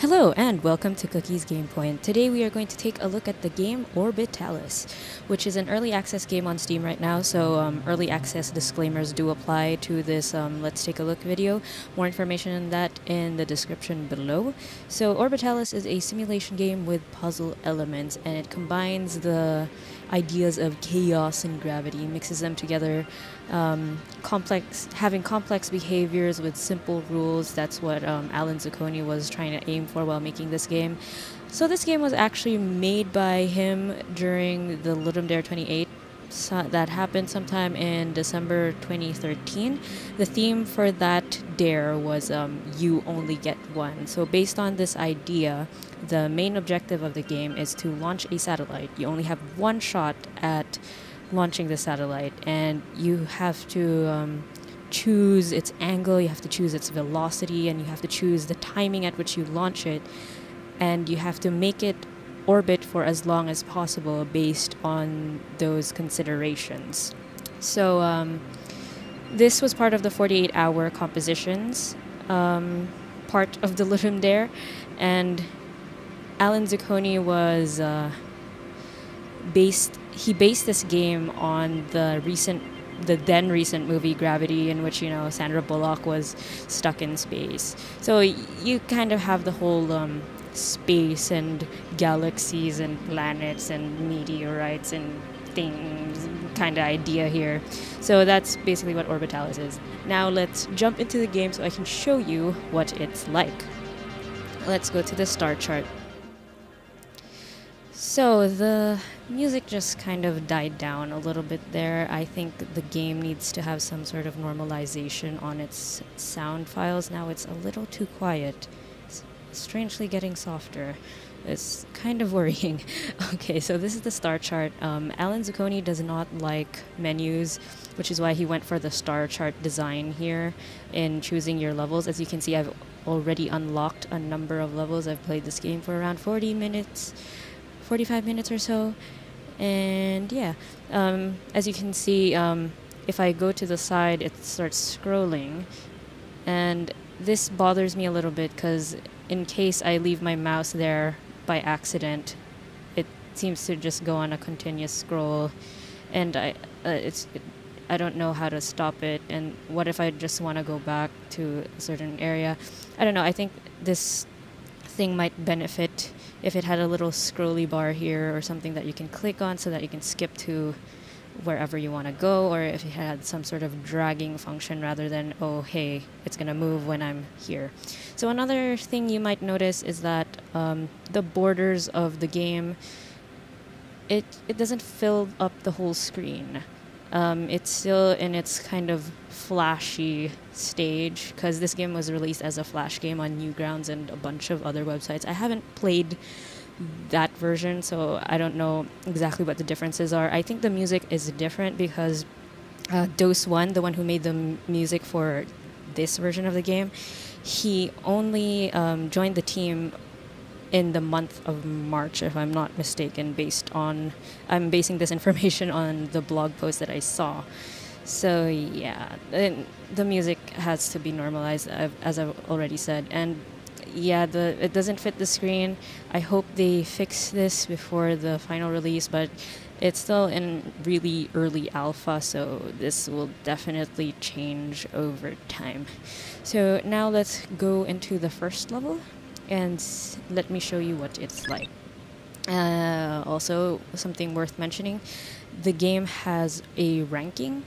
Hello and welcome to Kooky's Game Point. Today we are going to take a look at the game Orbitalis, which is an early access game on Steam right now, so um, early access disclaimers do apply to this um, Let's Take a Look video. More information on that in the description below. So Orbitalis is a simulation game with puzzle elements and it combines the ideas of chaos and gravity, mixes them together, um, complex having complex behaviors with simple rules. That's what um, Alan Zucconi was trying to aim for while making this game. So this game was actually made by him during the Ludum Dare 28 so that happened sometime in December 2013. The theme for that dare was um, you only get one. So based on this idea, the main objective of the game is to launch a satellite. You only have one shot at launching the satellite, and you have to um, choose its angle, you have to choose its velocity, and you have to choose the timing at which you launch it, and you have to make it orbit for as long as possible based on those considerations. So, um, this was part of the 48 hour compositions um, part of the Ludum Dare, and Alan Zucconi was uh, based. He based this game on the recent, the then recent movie Gravity, in which you know Sandra Bullock was stuck in space. So you kind of have the whole um, space and galaxies and planets and meteorites and things kind of idea here. So that's basically what Orbitalis is. Now let's jump into the game so I can show you what it's like. Let's go to the star chart. So the music just kind of died down a little bit there. I think the game needs to have some sort of normalization on its sound files. Now it's a little too quiet. Strangely getting softer. It's kind of worrying. okay, so this is the star chart. Um, Alan Zucconi does not like menus, which is why he went for the star chart design here in choosing your levels. As you can see, I've already unlocked a number of levels. I've played this game for around 40 minutes. 45 minutes or so. And yeah, um, as you can see, um, if I go to the side, it starts scrolling. And this bothers me a little bit because in case I leave my mouse there by accident, it seems to just go on a continuous scroll. And I, uh, it's, it, I don't know how to stop it. And what if I just want to go back to a certain area? I don't know. I think this thing might benefit if it had a little scrolly bar here or something that you can click on so that you can skip to wherever you want to go or if it had some sort of dragging function rather than oh hey it's going to move when i'm here so another thing you might notice is that um, the borders of the game it, it doesn't fill up the whole screen um, it's still in its kind of flashy stage because this game was released as a flash game on Newgrounds and a bunch of other websites. I haven't played that version, so I don't know exactly what the differences are. I think the music is different because uh, Dose One, the one who made the music for this version of the game, he only um, joined the team in the month of March, if I'm not mistaken, based on I'm basing this information on the blog post that I saw. So yeah, the music has to be normalized, as I've already said, and yeah, the it doesn't fit the screen. I hope they fix this before the final release, but it's still in really early alpha, so this will definitely change over time. So now let's go into the first level and let me show you what it's like. Uh, also, something worth mentioning, the game has a ranking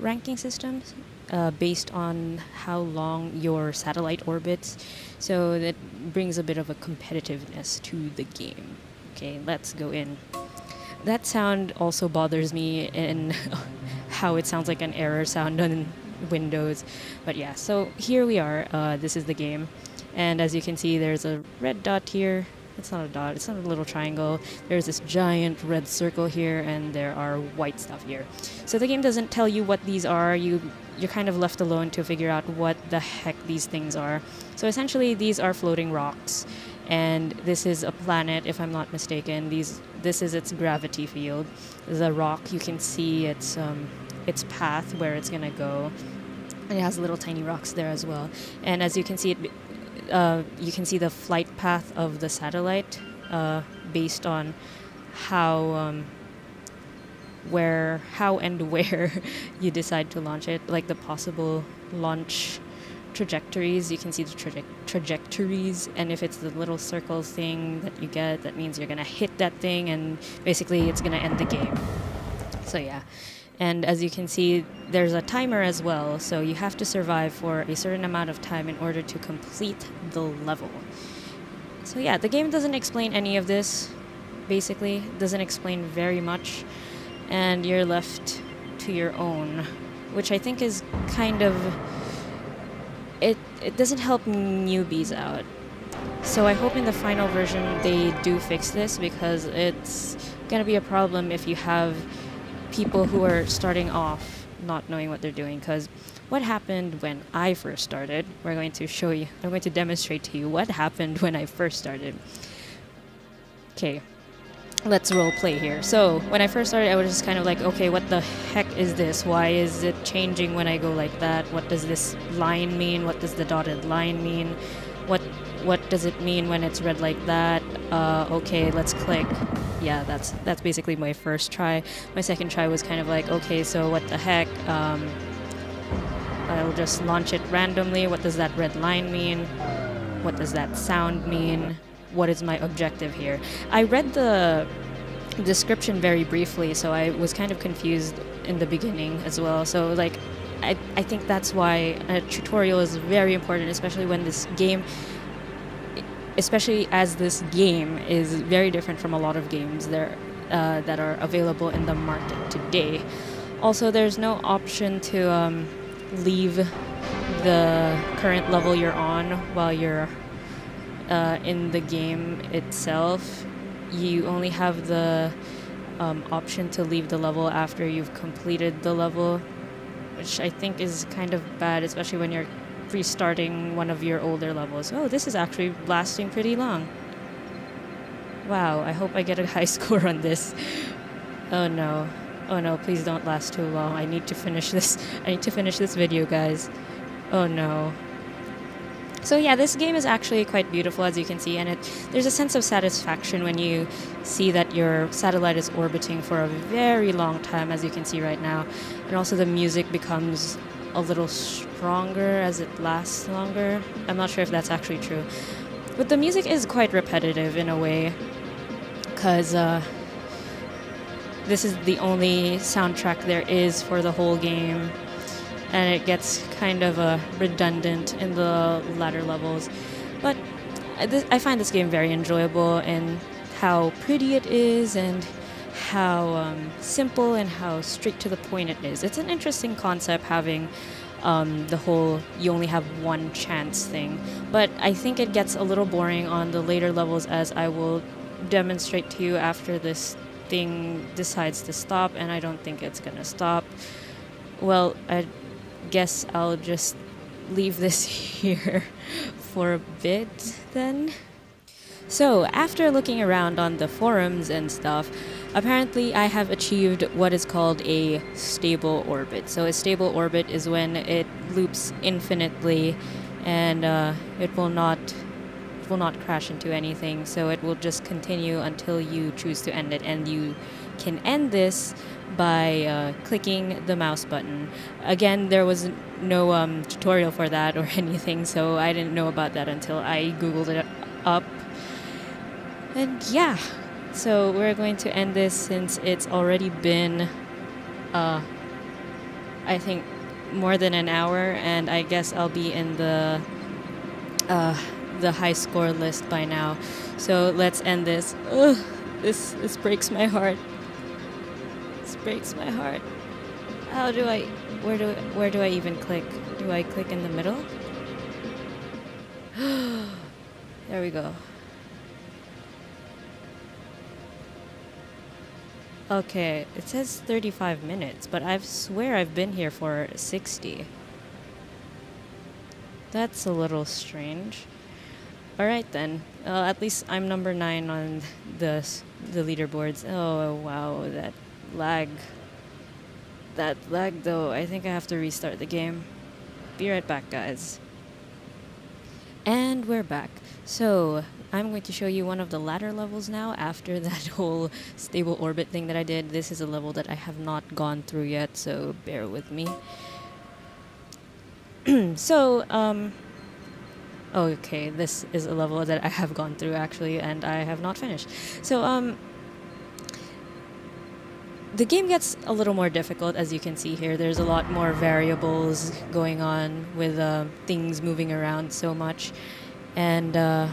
ranking system uh, based on how long your satellite orbits, so that brings a bit of a competitiveness to the game. Okay, let's go in. That sound also bothers me in how it sounds like an error sound on Windows, but yeah. So here we are. Uh, this is the game. And as you can see, there's a red dot here. It's not a dot, it's not a little triangle. There's this giant red circle here, and there are white stuff here. So the game doesn't tell you what these are. You, you're kind of left alone to figure out what the heck these things are. So essentially, these are floating rocks. And this is a planet, if I'm not mistaken. These, this is its gravity field. The rock, you can see its, um, its path where it's going to go. And it has little tiny rocks there as well. And as you can see, it uh, you can see the flight path of the satellite uh, based on how um, where how and where you decide to launch it. Like the possible launch trajectories you can see the traje- trajectories and if it's the little circle thing that you get that means you're going to hit that thing and basically it's going to end the game. So yeah and as you can see there's a timer as well. So you have to survive for a certain amount of time in order to complete the level. So yeah the game doesn't explain any of this basically. Doesn't explain very much. And you're left to your own which i think is kind of it it doesn't help newbies out. So i hope in the final version they do fix this because it's going to be a problem if you have people who are starting off not knowing what they're doing because what happened when I first started, we're going to show you, I'm going to demonstrate to you what happened when I first started. Okay, let's role play here. So when I first started, I was just kind of like, okay, what the heck is this? Why is it changing when I go like that? What does this line mean? What does the dotted line mean? What what does it mean when it's read like that? Uh, okay, let's click. Yeah, that's that's basically my first try. My second try was kind of like, okay, so what the heck? Um, I'll just launch it randomly. What does that red line mean? What does that sound mean? what is my objective here? I read the description very briefly, so I was kind of confused in the beginning as well. So, like, I, I think that's why a tutorial is very important, especially when this game, especially as this game is very different from a lot of games there uh, that are available in the market today. Also, there's no option to um, leave the current level you're on while you're uh, in the game itself, you only have the um, option to leave the level after you've completed the level, which I think is kind of bad, especially when you're restarting one of your older levels. Oh, this is actually lasting pretty long. Wow, I hope I get a high score on this. Oh no. Oh no, please don't last too long. I need to finish this. I need to finish this video, guys. Oh no. So yeah, this game is actually quite beautiful as you can see, and it there's a sense of satisfaction when you see that your satellite is orbiting for a very long time, as you can see right now, and also the music becomes a little stronger as it lasts longer. I'm not sure if that's actually true, but the music is quite repetitive in a way, because. Uh, this is the only soundtrack there is for the whole game and it gets kind of uh, redundant in the latter levels. But I find this game very enjoyable and how pretty it is and how um, simple and how straight to the point it is. It's an interesting concept having um, the whole you only have one chance thing. But I think it gets a little boring on the later levels as I will demonstrate to you after this thing decides to stop, and I don't think it's gonna stop. Well, I guess I'll just leave this here for a bit then. So, after looking around on the forums and stuff, apparently I have achieved what is called a stable orbit. So, a stable orbit is when it loops infinitely and uh, it will not will not crash into anything. So, it will just continue until you choose to end it, and you can end this by uh, clicking the mouse button. Again, there was no um, tutorial for that or anything, so I didn't know about that until I googled it up. And yeah, so we're going to end this since it's already been, uh, I think, more than an hour, and I guess I'll be in the uh, the high score list by now. So let's end this. Ugh, this this breaks my heart This breaks my heart. How do I where do where do I even click? Do I click in the middle? there we go. Okay, it says 35 minutes, but I swear I've been here for 60. That's a little strange. All right then. Uh, at least I'm number nine on the the leaderboards. Oh wow, that lag. That lag though, I think I have to restart the game. Be right back, guys. And we're back. So, I'm going to show you one of the ladder levels now after that whole stable orbit thing that I did. This is a level that I have not gone through yet, so bear with me. so, um, okay, this is a level that I have gone through actually, and I have not finished. So, um, the game gets a little more difficult as you can see here. There's a lot more variables going on with uh, things moving around so much. And uh,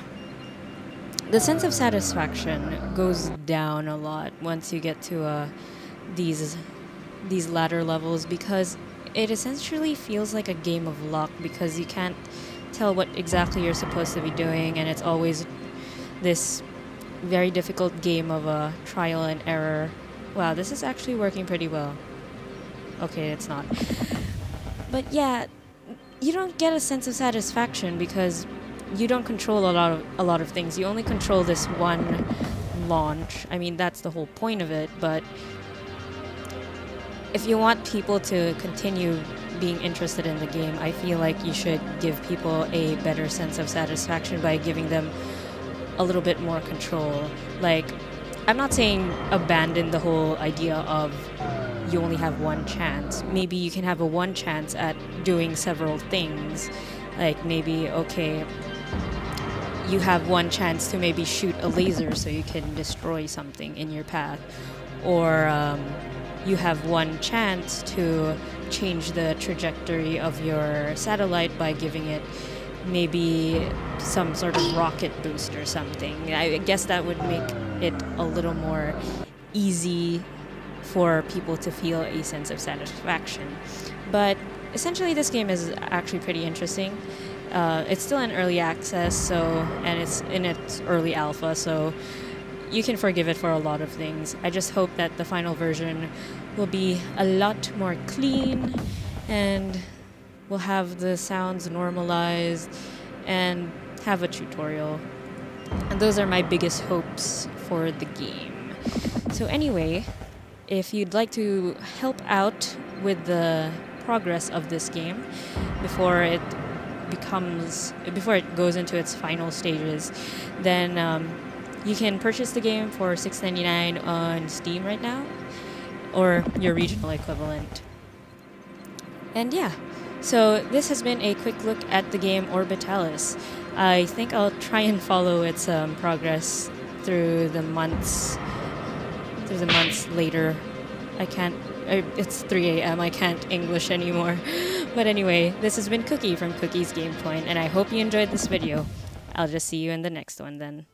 the sense of satisfaction goes down a lot once you get to uh, these these ladder levels because it essentially feels like a game of luck because you can't tell what exactly you're supposed to be doing and it's always this very difficult game of a trial and error Wow, this is actually working pretty well. Okay, it's not. But yeah, you don't get a sense of satisfaction because you don't control a lot of a lot of things. You only control this one launch. I mean, that's the whole point of it, but if you want people to continue being interested in the game, I feel like you should give people a better sense of satisfaction by giving them a little bit more control. Like I'm not saying abandon the whole idea of you only have one chance. Maybe you can have a one chance at doing several things. Like maybe, okay, you have one chance to maybe shoot a laser so you can destroy something in your path. Or um, you have one chance to change the trajectory of your satellite by giving it maybe some sort of rocket boost or something. I guess that would make it a little more easy for people to feel a sense of satisfaction. But essentially, this game is actually pretty interesting. Uh, it's still in early access, so and it's in its early alpha, so you can forgive it for a lot of things. I just hope that the final version will be a lot more clean and will have the sounds normalized and have a tutorial. And those are my biggest hopes for the game. So anyway, if you'd like to help out with the progress of this game before it becomes before it goes into its final stages, then um, you can purchase the game for $6.99 on Steam right now, or your regional equivalent. And yeah, so this has been a quick look at the game Orbitalis. I think I'll try and follow its um, progress through the months through the months later. I can't. it's 3 a.m. I can't English anymore. But anyway, this has been Kooky from Kooky's Game Point, and I hope you enjoyed this video. I'll just see you in the next one then.